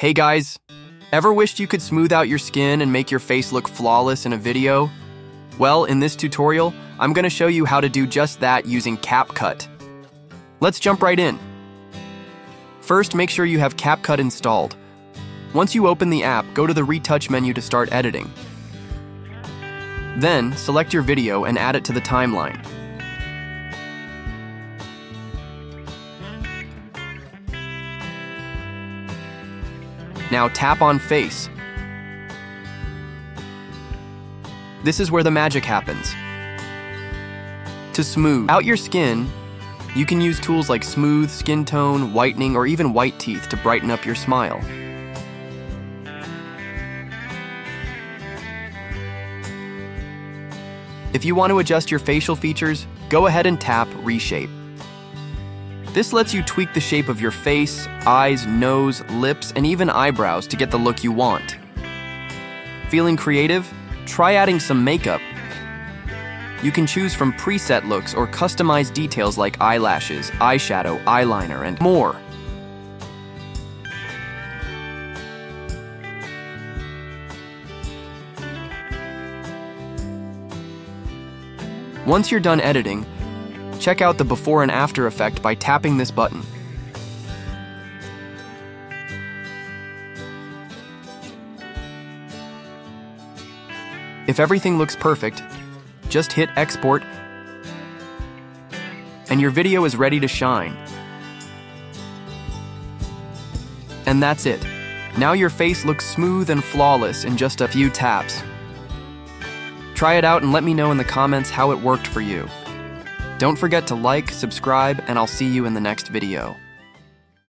Hey guys, ever wished you could smooth out your skin and make your face look flawless in a video? Well, in this tutorial, I'm going to show you how to do just that using CapCut. Let's jump right in. First, make sure you have CapCut installed. Once you open the app, go to the Retouch menu to start editing. Then, select your video and add it to the timeline. Now tap on Face. This is where the magic happens. To smooth out your skin, you can use tools like smooth, skin tone, whitening, or even white teeth to brighten up your smile. If you want to adjust your facial features, go ahead and tap Reshape. This lets you tweak the shape of your face, eyes, nose, lips, and even eyebrows to get the look you want. Feeling creative? Try adding some makeup. You can choose from preset looks or customize details like eyelashes, eyeshadow, eyeliner, and more. Once you're done editing, check out the before and after effect by tapping this button. If everything looks perfect, just hit export and your video is ready to shine. And that's it. Now your face looks smooth and flawless in just a few taps. Try it out and let me know in the comments how it worked for you. Don't forget to like, subscribe, and I'll see you in the next video.